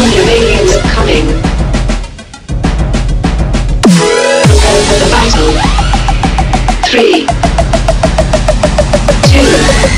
Three, two, one. aliens are coming. The battle. Three. Two.